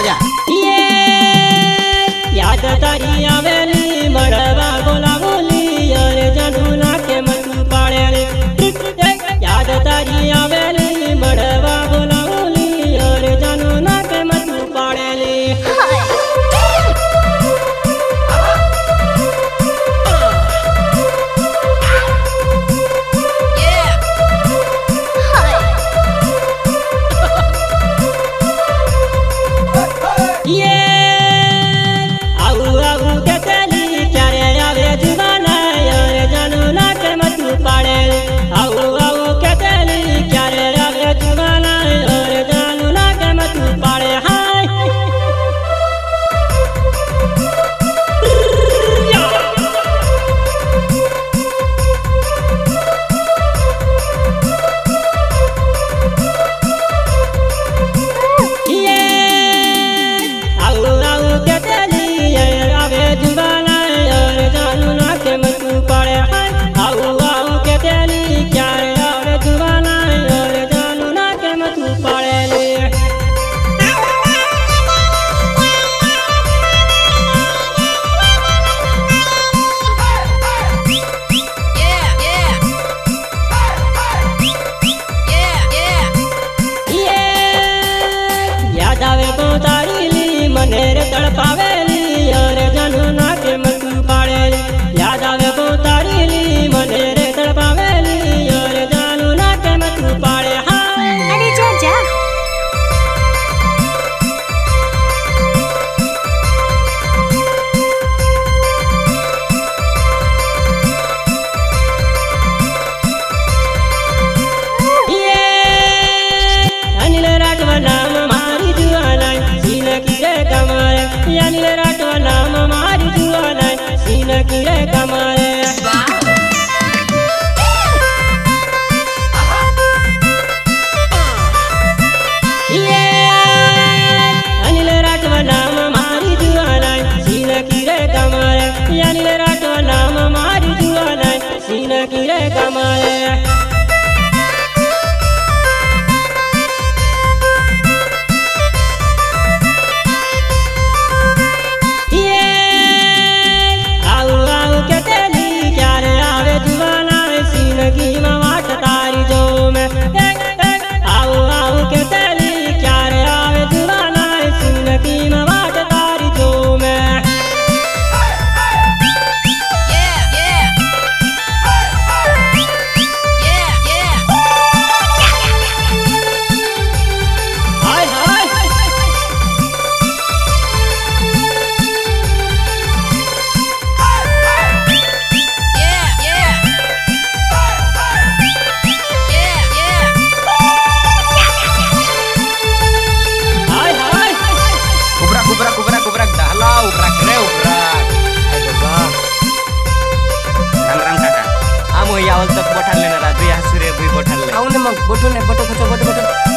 बजा जा। ये याद तारी आवे बटो ले बटो खचो बटो बटो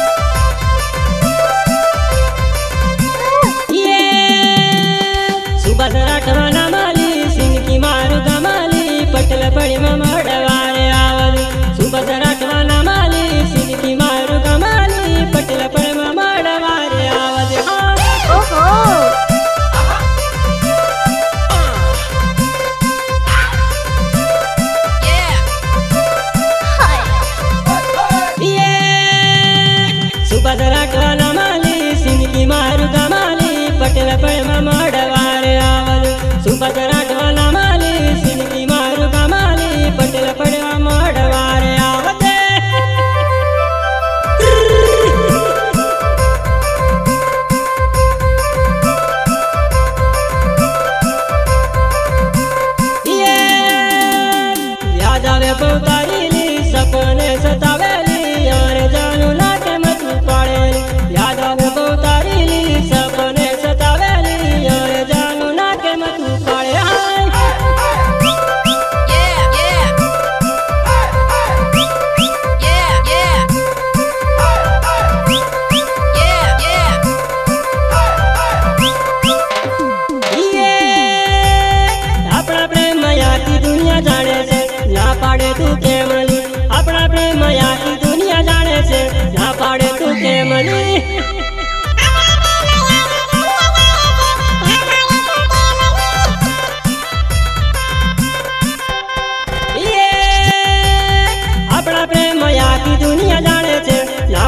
तू के मली अपना प्रेम आखी दुनिया जाने से ना पाड़े तू के मली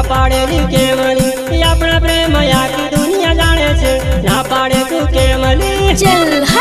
પાડે ની કેવલી આપણા પ્રેમ આખી દુનિયા જાણે છે ના પાડે તું કેવલી ચલ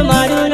हमारी